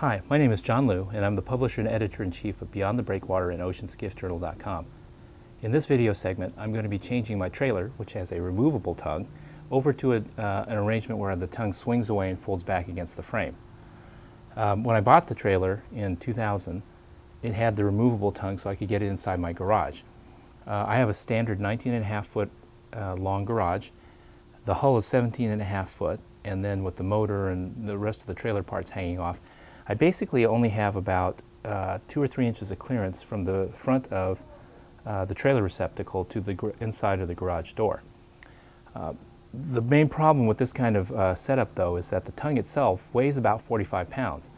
Hi, my name is John Loo, and I'm the publisher and editor-in-chief of Beyond the Breakwater and OceanSkiffJournal.com. In this video segment, I'm going to be changing my trailer, which has a removable tongue, over to a, uh, an arrangement where the tongue swings away and folds back against the frame. Um, when I bought the trailer in 2000, it had the removable tongue so I could get it inside my garage. Uh, I have a standard 19 and a half foot uh, long garage. The hull is 17 and a half foot, and then with the motor and the rest of the trailer parts hanging off, I basically only have about uh, two or three inches of clearance from the front of uh, the trailer receptacle to the inside of the garage door. Uh, the main problem with this kind of uh, setup though is that the tongue itself weighs about 45 pounds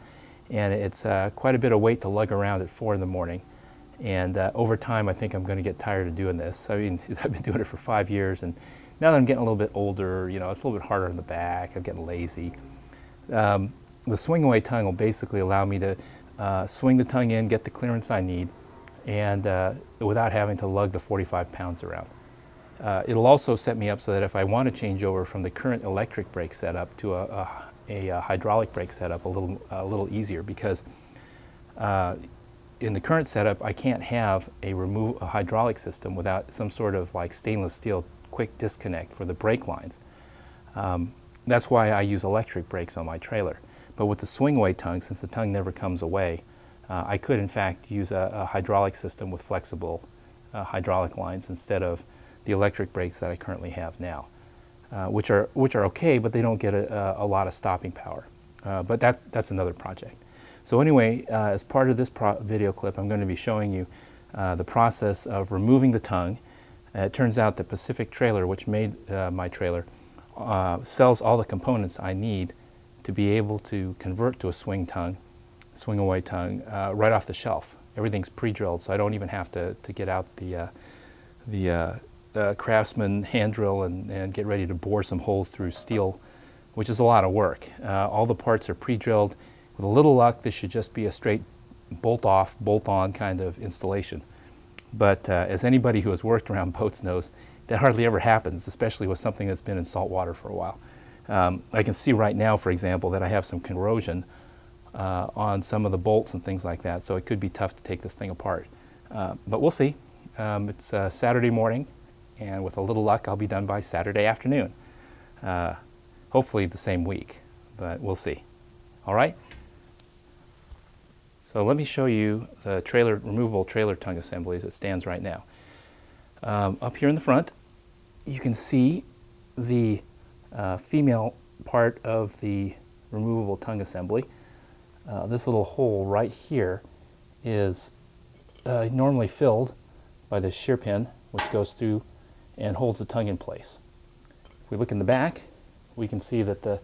and it's uh, quite a bit of weight to lug around at 4 in the morning and uh, over time I think I'm going to get tired of doing this. I mean I've been doing it for five years and now that I'm getting a little bit older you know it's a little bit harder in the back, I'm getting lazy. Um, the swing away tongue will basically allow me to uh, swing the tongue in, get the clearance I need, and uh, without having to lug the 45 pounds around. Uh, it'll also set me up so that if I want to change over from the current electric brake setup to a, a, a, a hydraulic brake setup a little, a little easier because uh, in the current setup I can't have a, remove, a hydraulic system without some sort of like stainless steel quick disconnect for the brake lines. Um, that's why I use electric brakes on my trailer. But with the swing away tongue, since the tongue never comes away, uh, I could in fact use a, a hydraulic system with flexible uh, hydraulic lines instead of the electric brakes that I currently have now, uh, which, are, which are okay, but they don't get a, a lot of stopping power. Uh, but that's, that's another project. So anyway, uh, as part of this video clip, I'm going to be showing you uh, the process of removing the tongue. it turns out that Pacific Trailer, which made my trailer, sells all the components I need to be able to convert to a swing tongue, swing away tongue, uh, right off the shelf. Everything's pre-drilled, so I don't even have to, to get out the, uh, the uh, uh craftsman hand drill and, and get ready to bore some holes through steel, which is a lot of work. Uh, all the parts are pre-drilled. With a little luck, this should just be a straight bolt-off, bolt-on kind of installation. But uh, as anybody who has worked around boats knows, that hardly ever happens, especially with something that's been in salt water for a while. Um, I can see right now, for example, that I have some corrosion uh, on some of the bolts and things like that, so it could be tough to take this thing apart. Uh, but we'll see. Um, it's uh, Saturday morning, and with a little luck, I'll be done by Saturday afternoon. Uh, hopefully the same week, but we'll see. All right? So let me show you the trailer, removable trailer tongue assembly as it stands right now. Um, up here in the front, you can see the uh, female part of the removable tongue assembly. Uh, this little hole right here is uh, normally filled by the shear pin which goes through and holds the tongue in place. If we look in the back we can see that the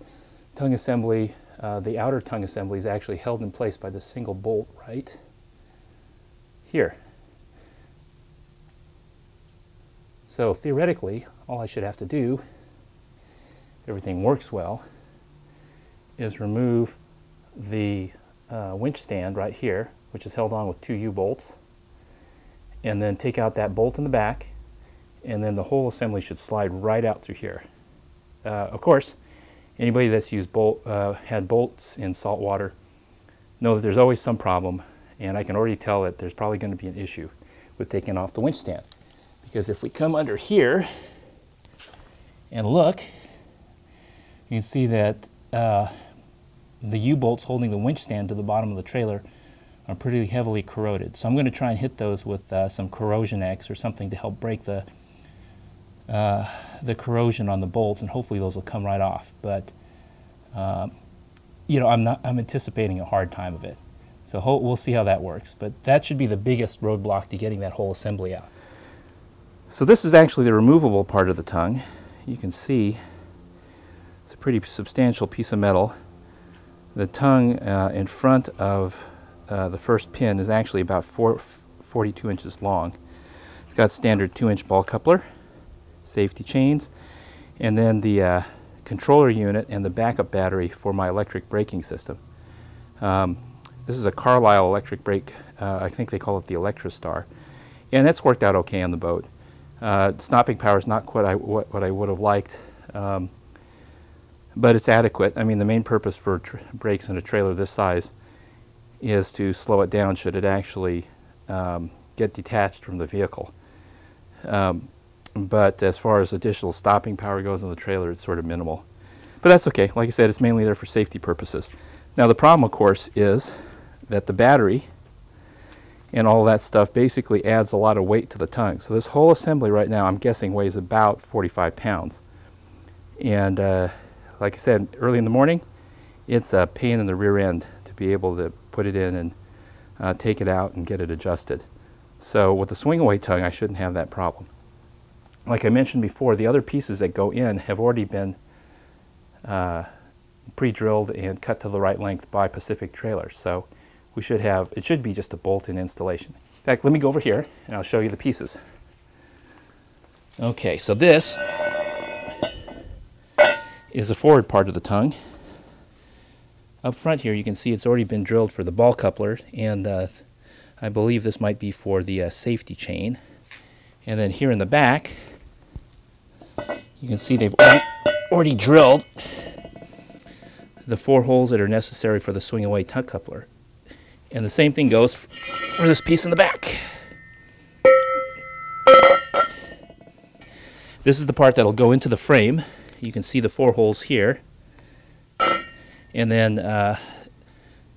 tongue assembly, uh, the outer tongue assembly is actually held in place by this single bolt right here. So theoretically all I should have to do everything works well, is remove the uh, winch stand right here, which is held on with two U-bolts, and then take out that bolt in the back, and then the whole assembly should slide right out through here. Uh, of course, anybody that's used bolt, uh, had bolts in salt water know that there's always some problem, and I can already tell that there's probably going to be an issue with taking off the winch stand. Because if we come under here and look, you can see that uh, the U-bolts holding the winch stand to the bottom of the trailer are pretty heavily corroded. So I'm going to try and hit those with uh, some CorrosionX or something to help break the uh, the corrosion on the bolts, and hopefully those will come right off. But um, you know, I'm not I'm anticipating a hard time of it. So we'll see how that works. But that should be the biggest roadblock to getting that whole assembly out. So this is actually the removable part of the tongue. You can see it's a pretty substantial piece of metal. The tongue uh, in front of uh, the first pin is actually about four, 42 inches long. It's got standard 2-inch ball coupler, safety chains, and then the uh, controller unit and the backup battery for my electric braking system. Um, this is a Carlisle electric brake, uh, I think they call it the Electrostar, and that's worked out okay on the boat. Uh, stopping power is not quite I, what, what I would have liked. Um, but it's adequate. I mean, the main purpose for brakes in a trailer this size is to slow it down should it actually um, get detached from the vehicle. Um, but as far as additional stopping power goes on the trailer, it's sort of minimal. But that's okay. Like I said, it's mainly there for safety purposes. Now the problem, of course, is that the battery and all that stuff basically adds a lot of weight to the tongue. So this whole assembly right now, I'm guessing, weighs about 45 pounds. And uh, like I said, early in the morning, it's a pain in the rear end to be able to put it in and uh, take it out and get it adjusted. So with the swing away tongue, I shouldn't have that problem. Like I mentioned before, the other pieces that go in have already been uh, pre-drilled and cut to the right length by Pacific Trailers. So we should have, it should be just a bolt-in installation. In fact, let me go over here and I'll show you the pieces. Okay, so this is the forward part of the tongue. Up front here you can see it's already been drilled for the ball coupler and uh, I believe this might be for the uh, safety chain. And then here in the back you can see they've already drilled the four holes that are necessary for the swing away tongue coupler. And the same thing goes for this piece in the back. This is the part that'll go into the frame. You can see the four holes here. And then uh,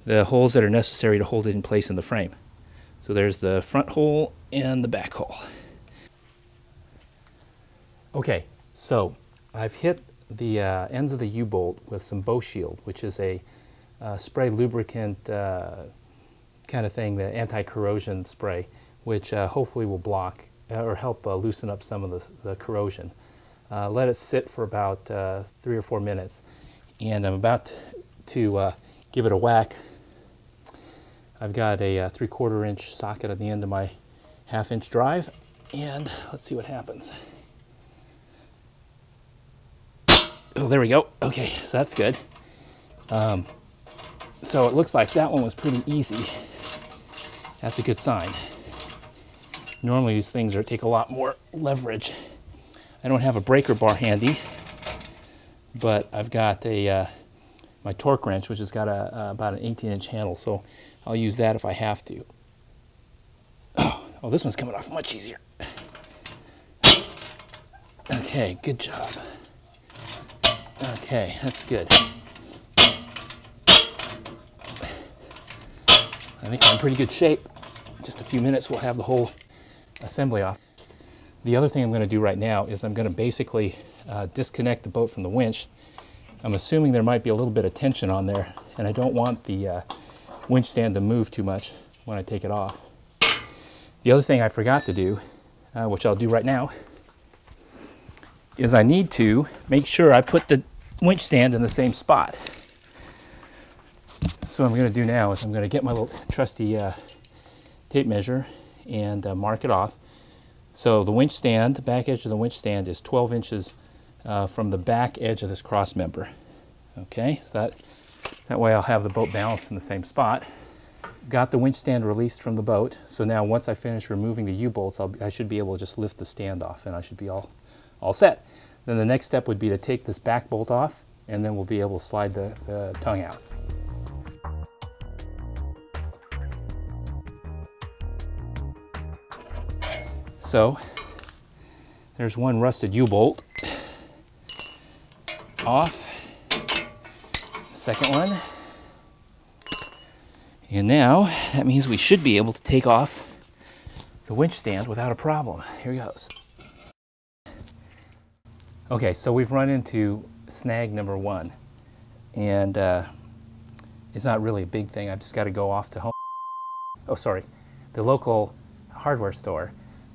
the holes that are necessary to hold it in place in the frame. So there's the front hole and the back hole. Okay, so I've hit the uh, ends of the U-bolt with some Boeshield, which is a uh, spray lubricant uh, kind of thing, the anti-corrosion spray, which uh, hopefully will block uh, or help uh, loosen up some of the, the corrosion. Uh, let it sit for about uh, three or four minutes, and I'm about to uh, give it a whack. I've got a three-quarter inch socket at the end of my half-inch drive, and let's see what happens. Oh, there we go. Okay, so that's good. Um, so it looks like that one was pretty easy. That's a good sign. Normally these things are take a lot more leverage. I don't have a breaker bar handy, but I've got a uh, my torque wrench, which has got a, uh, about an 18 inch handle, so I'll use that if I have to. Oh, oh, this one's coming off much easier. Okay, good job. Okay, that's good. I think I'm in pretty good shape. Just a few minutes, we'll have the whole assembly off. The other thing I'm going to do right now is I'm going to basically uh, disconnect the boat from the winch. I'm assuming there might be a little bit of tension on there, and I don't want the uh, winch stand to move too much when I take it off. The other thing I forgot to do, uh, which I'll do right now, is I need to make sure I put the winch stand in the same spot. So what I'm going to do now is I'm going to get my little trusty uh, tape measure and uh, mark it off. So the winch stand, the back edge of the winch stand is 12 inches uh, from the back edge of this cross member. Okay, so that, that way I'll have the boat balanced in the same spot. Got the winch stand released from the boat, so now once I finish removing the U-bolts, I should be able to just lift the stand off and I should be all, all set. Then the next step would be to take this back bolt off and then we'll be able to slide the, the tongue out. So there's one rusted U-bolt off. Second one. And now that means we should be able to take off the winch stand without a problem. Here goes. Okay, so we've run into snag number one. And uh, it's not really a big thing. I've just got to go off to home. Oh, sorry, the local hardware store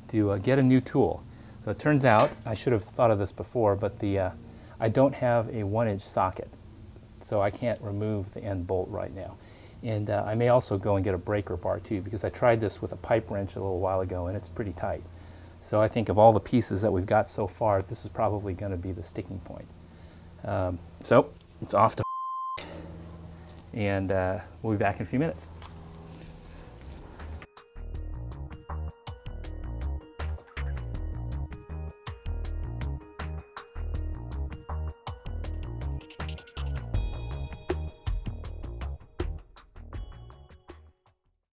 to uh, get a new tool. So it turns out, I should have thought of this before, but the uh, I don't have a one inch socket. So I can't remove the end bolt right now. And uh, I may also go and get a breaker bar too, because I tried this with a pipe wrench a little while ago and it's pretty tight. So I think of all the pieces that we've got so far, this is probably going to be the sticking point. Um, so it's off to and uh, we'll be back in a few minutes.